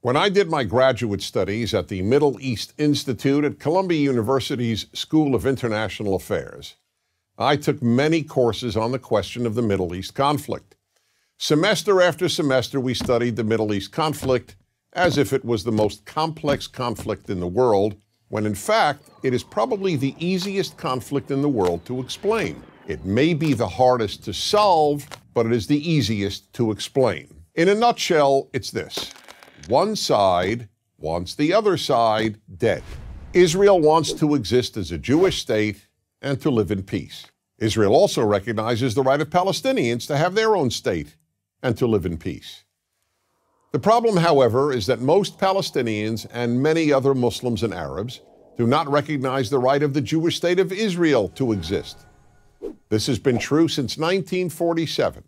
When I did my graduate studies at the Middle East Institute at Columbia University's School of International Affairs, I took many courses on the question of the Middle East conflict. Semester after semester, we studied the Middle East conflict as if it was the most complex conflict in the world, when in fact, it is probably the easiest conflict in the world to explain. It may be the hardest to solve, but it is the easiest to explain. In a nutshell, it's this one side wants the other side dead. Israel wants to exist as a Jewish state and to live in peace. Israel also recognizes the right of Palestinians to have their own state and to live in peace. The problem, however, is that most Palestinians and many other Muslims and Arabs do not recognize the right of the Jewish state of Israel to exist. This has been true since 1947,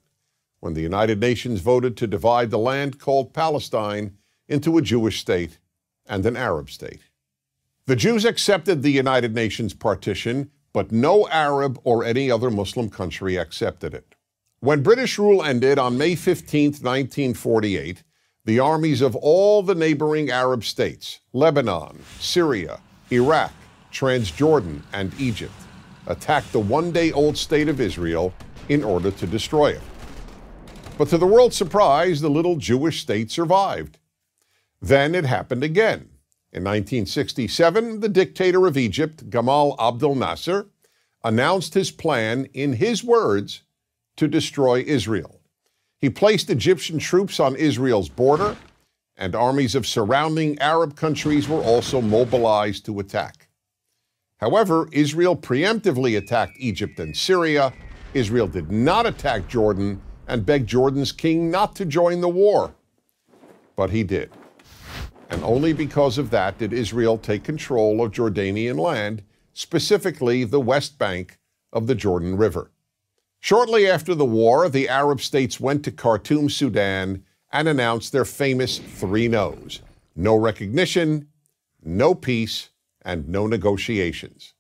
when the United Nations voted to divide the land called Palestine into a Jewish state and an Arab state. The Jews accepted the United Nations partition, but no Arab or any other Muslim country accepted it. When British rule ended on May 15, 1948, the armies of all the neighboring Arab states, Lebanon, Syria, Iraq, Transjordan, and Egypt, attacked the one day old state of Israel in order to destroy it. But to the world's surprise, the little Jewish state survived. Then it happened again. In 1967, the dictator of Egypt, Gamal Abdel Nasser, announced his plan, in his words, to destroy Israel. He placed Egyptian troops on Israel's border, and armies of surrounding Arab countries were also mobilized to attack. However, Israel preemptively attacked Egypt and Syria. Israel did not attack Jordan and begged Jordan's king not to join the war. But he did and only because of that did Israel take control of Jordanian land, specifically the West Bank of the Jordan River. Shortly after the war, the Arab states went to Khartoum, Sudan, and announced their famous three no's no recognition, no peace, and no negotiations.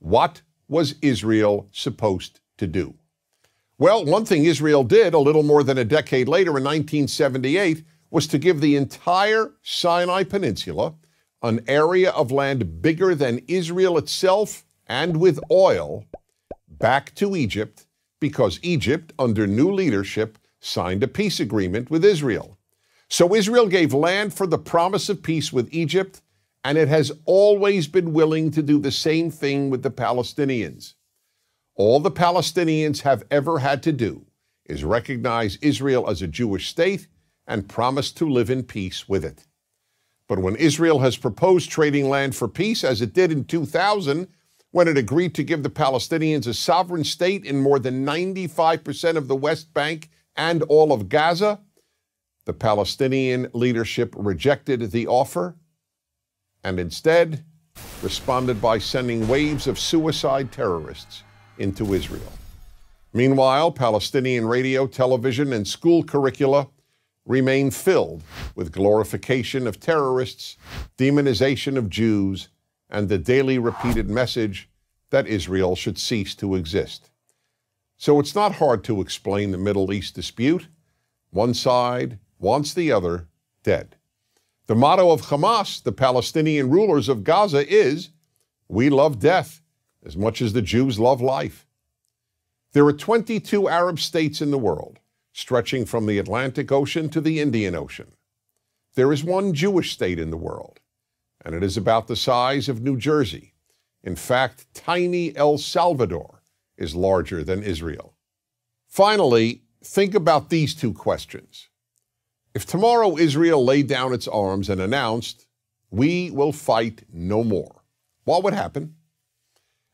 What was Israel supposed to do? Well, one thing Israel did a little more than a decade later in 1978 was to give the entire Sinai Peninsula, an area of land bigger than Israel itself and with oil, back to Egypt because Egypt, under new leadership, signed a peace agreement with Israel. So Israel gave land for the promise of peace with Egypt, and it has always been willing to do the same thing with the Palestinians. All the Palestinians have ever had to do is recognize Israel as a Jewish state and promised to live in peace with it. But when Israel has proposed trading land for peace, as it did in 2000, when it agreed to give the Palestinians a sovereign state in more than 95% of the West Bank and all of Gaza, the Palestinian leadership rejected the offer and instead responded by sending waves of suicide terrorists into Israel. Meanwhile, Palestinian radio, television, and school curricula remain filled with glorification of terrorists, demonization of Jews, and the daily repeated message that Israel should cease to exist. So it's not hard to explain the Middle East dispute. One side wants the other dead. The motto of Hamas, the Palestinian rulers of Gaza, is We love death as much as the Jews love life. There are 22 Arab states in the world stretching from the Atlantic Ocean to the Indian Ocean. There is one Jewish state in the world, and it is about the size of New Jersey. In fact, tiny El Salvador is larger than Israel. Finally, think about these two questions. If tomorrow Israel laid down its arms and announced, we will fight no more, what would happen?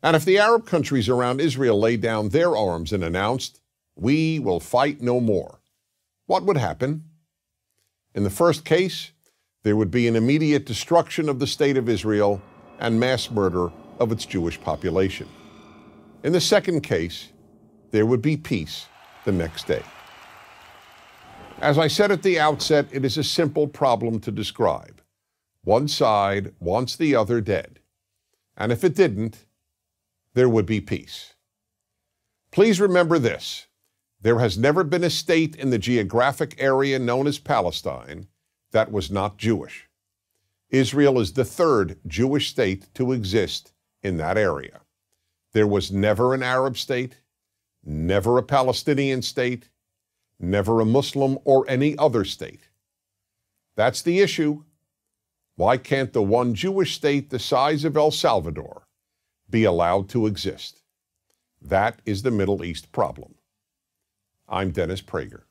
And if the Arab countries around Israel laid down their arms and announced, we will fight no more. What would happen? In the first case, there would be an immediate destruction of the state of Israel and mass murder of its Jewish population. In the second case, there would be peace the next day. As I said at the outset, it is a simple problem to describe. One side wants the other dead. And if it didn't, there would be peace. Please remember this there has never been a state in the geographic area known as Palestine that was not Jewish. Israel is the third Jewish state to exist in that area. There was never an Arab state, never a Palestinian state, never a Muslim or any other state. That's the issue. Why can't the one Jewish state the size of El Salvador be allowed to exist? That is the Middle East problem. I'm Dennis Prager.